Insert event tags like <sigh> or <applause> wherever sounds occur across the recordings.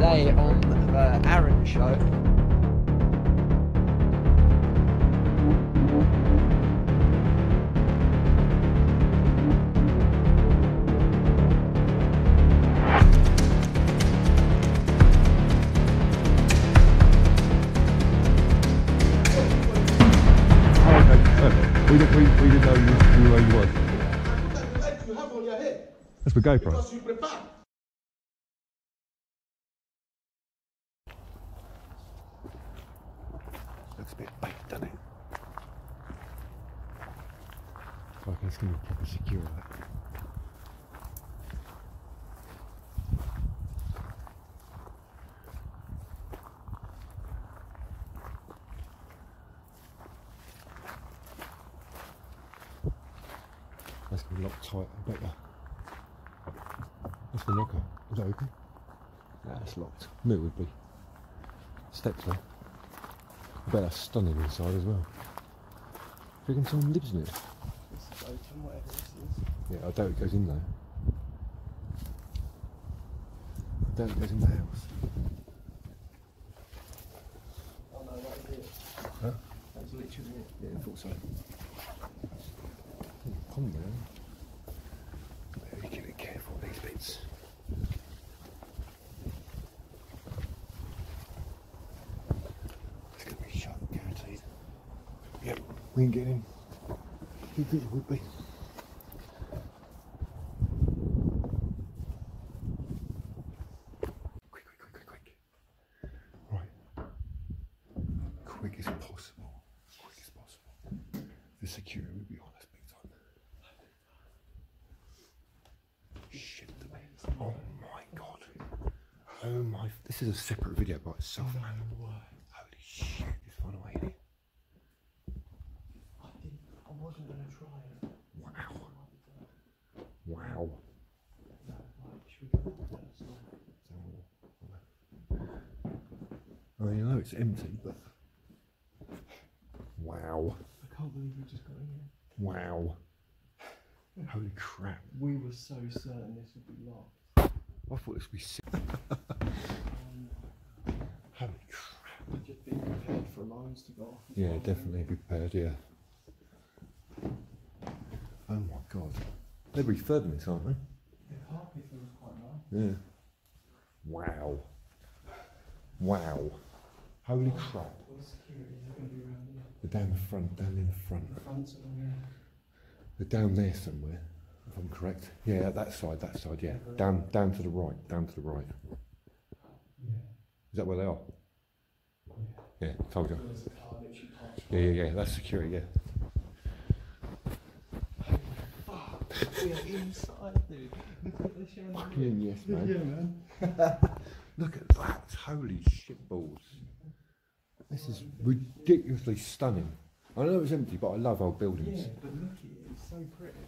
today on the Aaron Show. Oh, okay. We, didn't, we, we didn't know you, you knew where you was. That light you have on your head That's for GoPro. because you prepare. Looks a bit baked, doesn't it? So I can still proper secure that. That's been locked tight, I bet you. That's the locker. Is that open? Yeah, it's locked. Knew it would be. Steps there. I bet that's stunning inside as well. Do you reckon someone lives in it? Yeah, I doubt it goes in there. I doubt it goes in the house. Oh no, that is it. Huh? That's literally it. Yeah, I thought so. Pond there. Very careful these bits. It's gonna be shut, guaranteed. Yep, we can get in. It would be? Quick, quick, quick, quick, quick. Right. Quick as possible. Quick as possible. The security will be on us big time. Shit, the beds. Oh my god. Oh my. This is a separate video by itself, man. Holy shit, there's one away in it. I didn't. I wasn't gonna try it. Wow. Wow. Right, should we go to that store? I mean, I know it's empty, but. Wow. I can't believe we just got in here. Wow. Holy crap. We were so certain this would be locked. I thought this would be sick. <laughs> Holy crap. Just been prepared for alarms to go off. Yeah, definitely be prepared, yeah. Oh my god. They're refurbing this, aren't they? The carpet quite nice. Yeah. Wow. Wow. Holy crap. they're going to be around. They're down the front, down in the front. The fronts of. They're down there somewhere, if I'm correct. Yeah, that side, that side, yeah. Down down to the right, down to the right. Yeah. Is that where they are? Yeah, told you. There's a car literally parked. Yeah, yeah, yeah. That's security, yeah. Fuck, we're inside, dude. Look at the show. Fucking yes, man. Yeah, man. <laughs> Look at that. Holy shit balls. This is ridiculously stunning. I know it's empty, but I love old buildings. Yeah, but look at it. It's so pretty.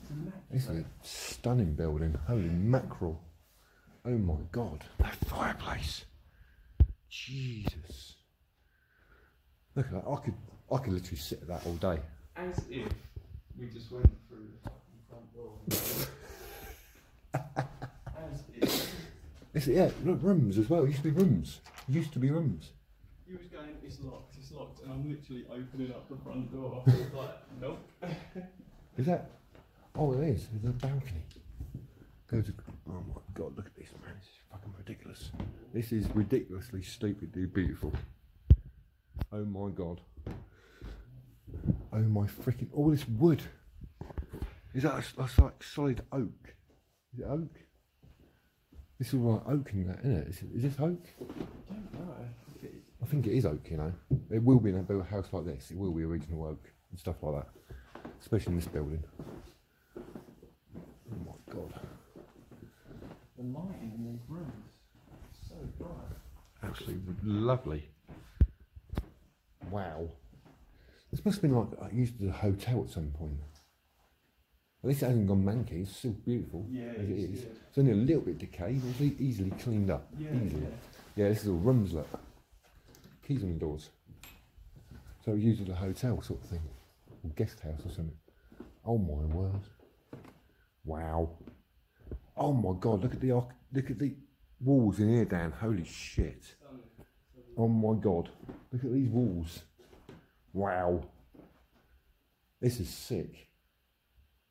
It's immaculate. This is a stunning building. Holy mackerel. Oh my god. That fireplace. Jesus. Look at that. I could I could literally sit at that all day. As if we just went through the fucking front door. <laughs> As if. This, yeah, look, rooms as well. It used to be rooms. It used to be rooms. You was going, it's locked, it's locked, and I'm literally opening up the front door. <laughs> I like, nope. <laughs> Is that? Oh, it is. There's a balcony. Go to. Oh my god! Look at this, man. This is fucking ridiculous. This is ridiculously stupidly beautiful. Oh my god. Oh my freaking! All this wood. Is that a, that's like solid oak? Is it oak? This is all like oak in that, isn't it? Is, it, is this oak? I don't know. It- I think it is oak. You know, it will be in a house like this. It will be original oak and stuff like that, especially in this building. Oh my god. The lighting in these rooms is so bright. Absolutely lovely. Wow. This must have been like uh, used as a hotel at some point. At least it hasn't gone manky. It's still beautiful Yeah, as it's- yeah. It's only a little bit decayed. It's easily cleaned up. Yeah, easily. yeah. Yeah, this is all rooms. Keys on the doors. So used as a hotel sort of thing, or guest house or something. Oh my word! Wow! Oh my god! Look at the look at the walls in here, Dan. Holy shit. Oh my god. Look at these walls. Wow. This is sick.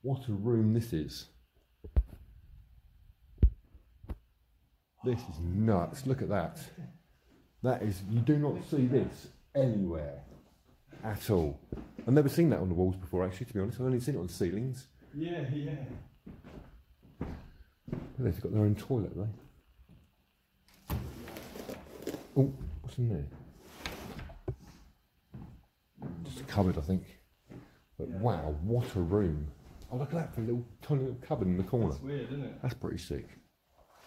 What a room this is. This is nuts. Look at that. That is, you do not see this anywhere at all. I've never seen that on the walls before, actually, to be honest. I've only seen it on ceilings. Yeah, yeah. They've got their own toilet, though. Oh, what's in there? Just a cupboard, I think. But wow, what a room. Oh, look at that for a little tiny little cupboard in the corner. That's weird, isn't it? That's pretty sick.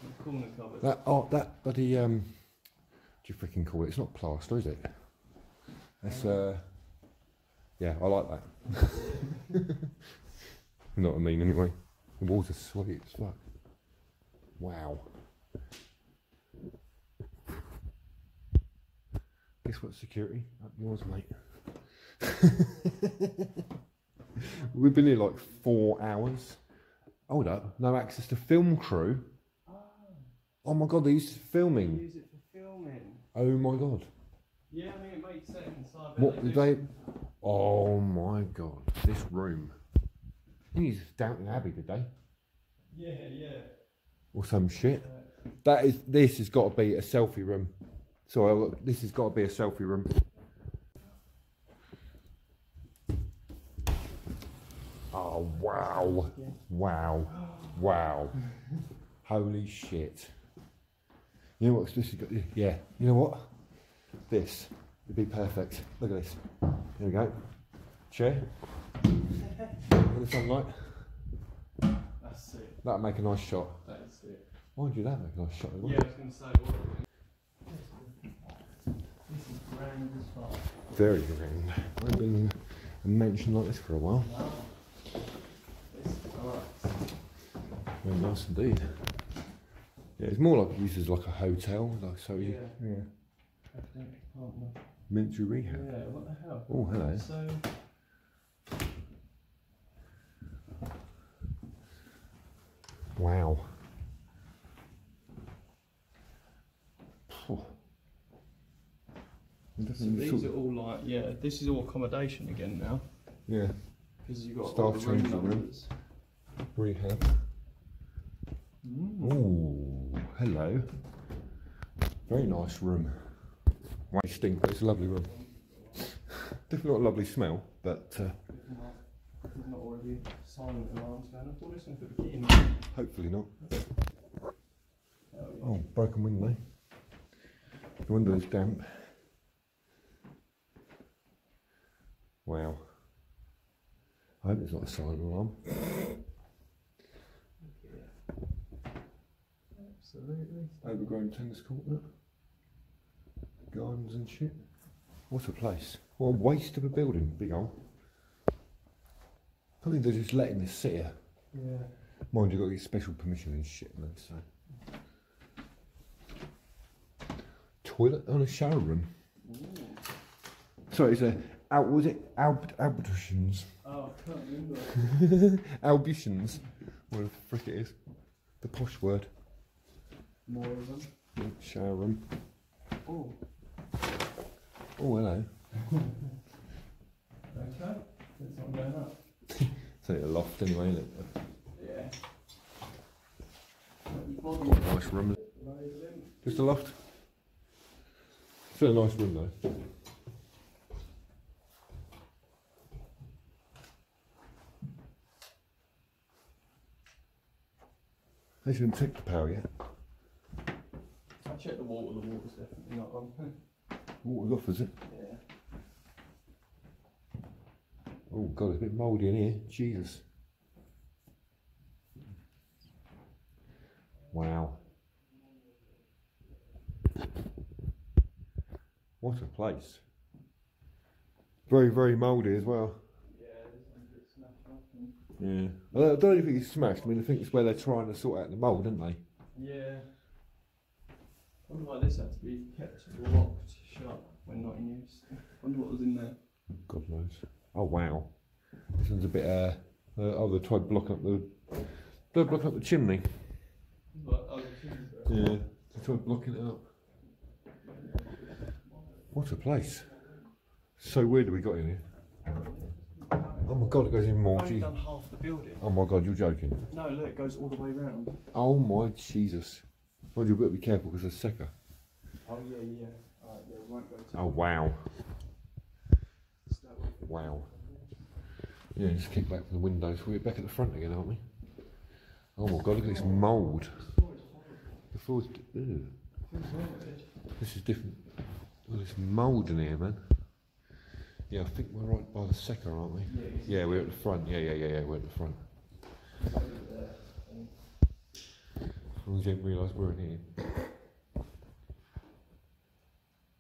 The corner cupboard. That oh, that bloody um, do you freaking call it? It's not plaster, is it? That's uh, yeah, I like that. <laughs> you know what I mean, anyway. The walls are sweet as fuck. Wow. Guess what security? Up yours, mate. <laughs> We've been here like four hours. Hold up, no access to film crew. Oh my god, they used to filming. Use it for filming. Oh my god. Yeah, I mean it makes sense. I What did they? Oh my god, this room. I think it's Downton Abbey today, Yeah, yeah. or some shit. That is. This has got to be a selfie room. Sorry, look, this has got to be a selfie room. Oh wow, wow, wow! <laughs> Holy shit! You know what? This has got. Yeah. You know what? This would be perfect. Look at this. Here we go. Chair. In the sunlight. That's it. That'd make a nice shot. That's it. Mind you, that'd make a nice shot. Yeah, I was going to say, what? This is grand as fuck. Very grand. I've been in a mansion like this for a while. Wow. This nice. Very nice indeed. Yeah, it's more like used as like a hotel, like so. You, Yeah. yeah. Athletic. Mental rehab. Yeah, what the hell? Oh, hello. So, Wow. Phew. It so these sort are all like, yeah, this is all accommodation again now. yeah, Because you've got Staff all the room changing room. numbers. rehab. Mm. Ooh, hello. Very nice room. White stink, but it's a lovely room. Definitely not a lovely smell, but uh, hopefully not. Oh. Oh, broken window. The window is damp. Wow. I hope it's not a silent alarm. Absolutely. Overgrown tennis court, look. Gardens and shit. What a place. What a waste of a building, big old. I think they're just letting this sit here. Yeah. Mind you, got to get special permission and shit, man, so. Toilet and a shower room. Sorry, it's a, out, was it Alb, Albertations? Oh, I can't remember. <laughs> Albutions. Whatever the frick it is. The posh word. More of them. Shower room. Oh, Oh, hello. <laughs> okay. That's not going up. It's only a loft anyway, isn't it? Yeah. Nice room. Just a loft. Still a nice room though. They shouldn't take the power yet. Checked the water, the water's definitely not on. Water's off, is it? yeah. Oh god, it's a bit mouldy in here. Jesus. Wow. What a place. Very, very mouldy as well. Yeah, this one's a bit smashed up. And Yeah. I don't, I don't think it's smashed. I mean, I think it's where they're trying to sort out the mould, aren't they? yeah. I wonder why this had to be kept locked shut when not in use. I wonder what was in there. God knows. Oh wow. This one's a bit. Uh, uh, oh, they tried blocking up the. They're blocking up the chimney. Oh, the. Yeah. Try blocking it up. What a place. So weird we got in here. Oh my god, it goes in more. I've done half the building. Oh my god, you're joking. No, look, it goes all the way round. Oh my Jesus. Well, you better be careful because there's Seca. Oh yeah, yeah. Yeah, we won't go to. Oh wow. Stay away from- Wow. Yeah, just kick back from the windows. We're back at the front again, aren't we? Oh my god, look at this mould. The floor's. Ew. This is different. Well, there's mould in here, man. Yeah, I think we're right by the Seca, aren't we? Yeah, Yeah, we're at the front. Yeah, yeah, yeah, yeah, we're at the front. Over there. And As long you didn't realise we're in here.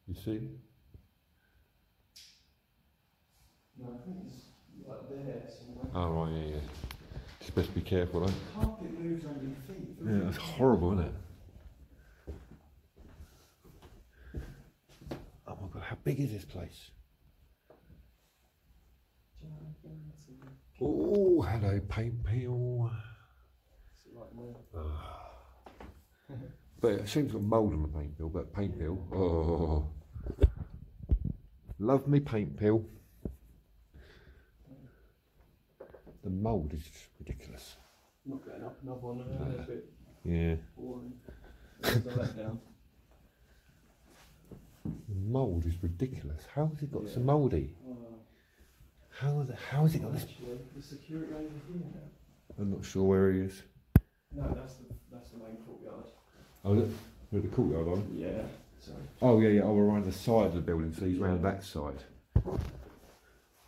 You see? No, I think it's like there somewhere. Oh, right, yeah, yeah. Just best be careful, eh? though. Carpet moves under your feet. Yeah, that's horrible, isn't it? Oh my god, how big is this place? Oh, hello, paint peel. <laughs> But it seems got mould on the paint peel, but paint peel. Oh, love me paint peel. The mould is just ridiculous. Not getting up another one. They're a bit Yeah. boring. There's a letdown. The mould is ridiculous. How has it got so mouldy? Oh, uh, How is it, how has it got this? the security over here now. I'm not sure where he is. No, that's the that's the main courtyard. Oh, look, where the courtyard on? Yeah. Sorry. Oh yeah, yeah. Oh, we're around the side of the building, so he's round that side.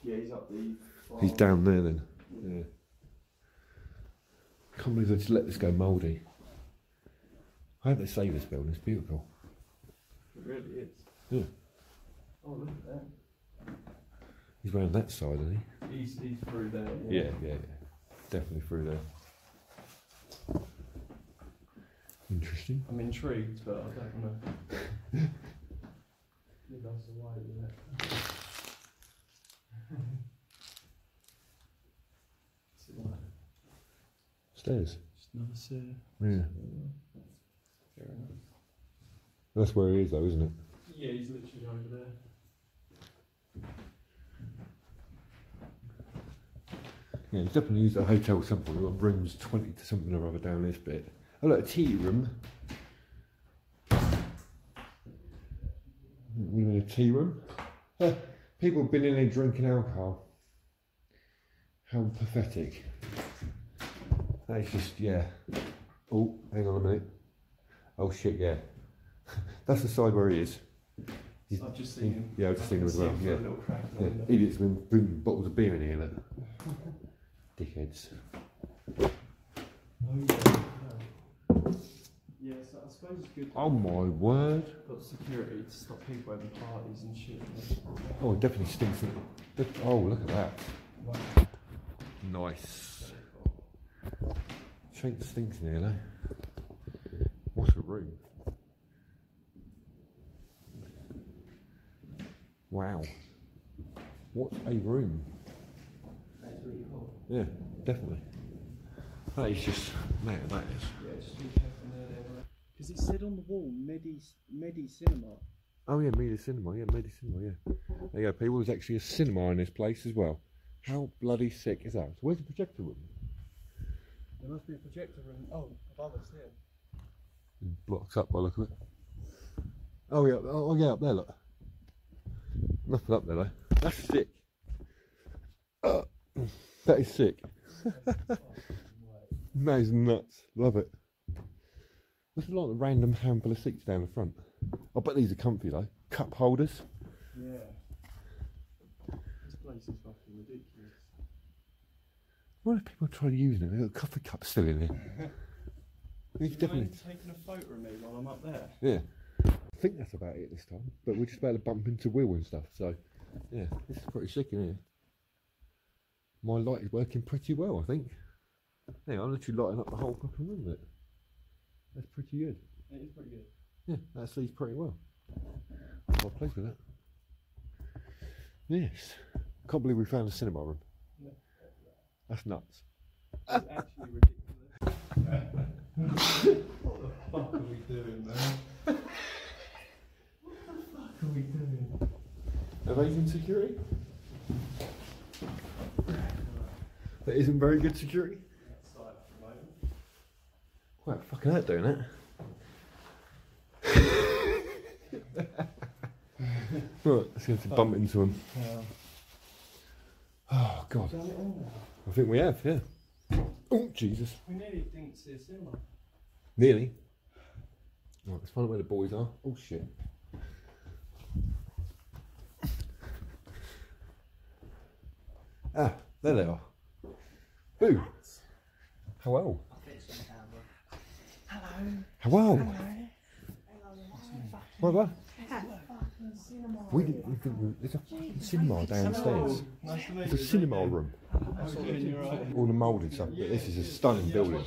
Yeah, he's up the. He's down there then. Yeah. Can't believe they just let this go mouldy. I hope they save this building. It's beautiful. It really is. Yeah. Oh, look at that. He's round that side, isn't he? He's he's through there. he? Yeah, yeah, yeah. Definitely through there. Interesting. I'm intrigued, but I don't want to give us away with it <laughs> Stairs. just another stair? Yeah. Fair enough. That's where he is, though, isn't it? Yeah, he's literally over there. Yeah, he's definitely used a hotel something. We've got rooms 20 to something or other down this bit. Oh, look, a tea room. We need a tea room. Huh, People have been in here drinking alcohol. How pathetic. That is just, yeah. Oh, hang on a minute. Oh shit, yeah. <laughs> That's the side where he is. He's- I've just seen him. Yeah, I've just seen him as well. Yeah. through a little crack Yeah, idiots been bringing bottles of beer in here, look. <laughs> Dickheads. Oh yeah. Yeah, so I suppose it's good. Oh my word. Got security to stop people having parties and shit. Oh, it definitely stinks. Oh, look at that. Wow. Nice. Shake stinks in here, though. What a room. Wow. What a room. That's really hot. Yeah, definitely. That is just, man, that is. Yeah, Because it said on the wall, Medi, Medi Cinema. Oh yeah, Medi Cinema, yeah, Media Cinema, yeah. There you go, people. There's actually a cinema in this place as well. How bloody sick is that? So where's the projector room? There must be a projector room. Oh, above us here. Blocks up by the look of it. Oh yeah, oh yeah, up there, look. Nothing up there though. That's sick. Uh, <clears throat> that is sick. <laughs> that is nuts. Love it. What's a lot of random handful of seats down the front? I bet these are comfy though. Cup holders. Yeah. This place is fucking ridiculous. What if people try using it? They've got coffee cups still in here. It's Do you definitely. taking a photo of me while I'm up there? Yeah. I think that's about it this time. But we're just about to bump into Will and stuff, so yeah, this is pretty sick in here. My light is working pretty well, I think. Yeah, I'm literally lighting up the whole fucking room with it. That's pretty good. It is pretty good. Yeah, that sees pretty well. I'm quite pleased with that. Yes. Can't believe we found a cinema room. No. That's nuts. It's actually ridiculous. <laughs> what the fuck are we doing, man? what the fuck are we doing? Evading security? That isn't very good security. Outside at the moment. Quite fucking hurt doing it. <laughs> right, let's go to bump into him. Yeah. Oh god, Done it all now. I think we have, yeah. Oh Jesus, We nearly didn't see a cinema. nearly. Right, let's find out where the boys are. Oh shit. Ah, there they are. Boo. Hello. Hello. What what? We didn't we think we- there's a fucking cinema downstairs. Nice to meet It's a cinema room. How are you doing? You're right. All the moulded stuff, but this is a stunning building.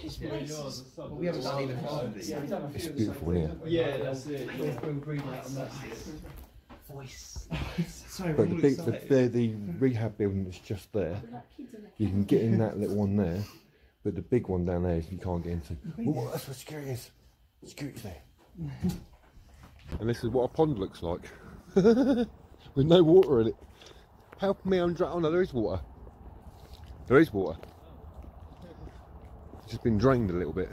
We haven't done even half it yet. It's beautiful, isn't? Yeah, that's it. Voice. Sorry, But the big, the, the, the rehab building that's just there, you can get in that little one there, but the big one down there you can't get into. Well, that's where security is. Security's there. <laughs> and this is what a pond looks like, <laughs> with no water in it. Help me, I'm dry. Oh no, there is water. There is water. It's just been drained a little bit.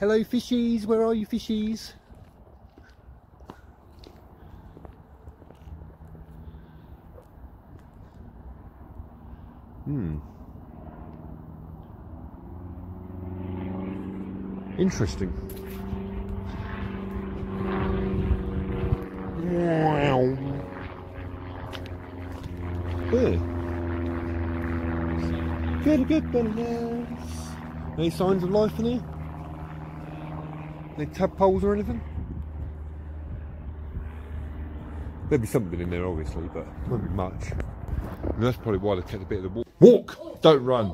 Hello, fishies. Where are you, fishies? Hmm. Interesting. Wow. Yeah. Good, good, bananas. Any signs of life in here? Any tadpoles or anything? There'll be something in there, obviously, but won't be much. And that's probably why they kept a bit of the walk. Walk! Don't run.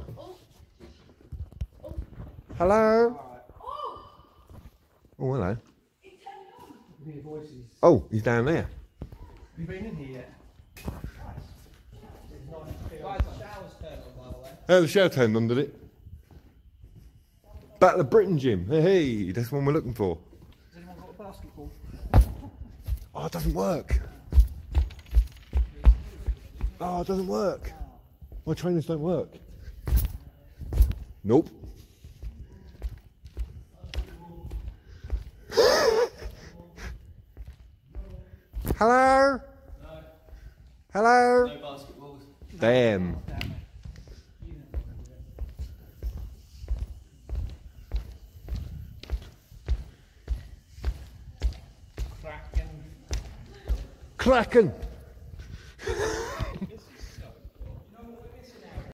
Hello? Oh, hello. Oh, oh, he's down there. Have you been in here yet? Guys, the shower's turned on, by the way. Oh, the shower turned on, did it? Battle of Britain, gym. Hey, hey, that's the one we're looking for. Has anyone got a basketball? Oh, it doesn't work. Oh, it doesn't work. My trainers don't work. Nope. Hello? Hello? No basketballs. Damn. Kraken.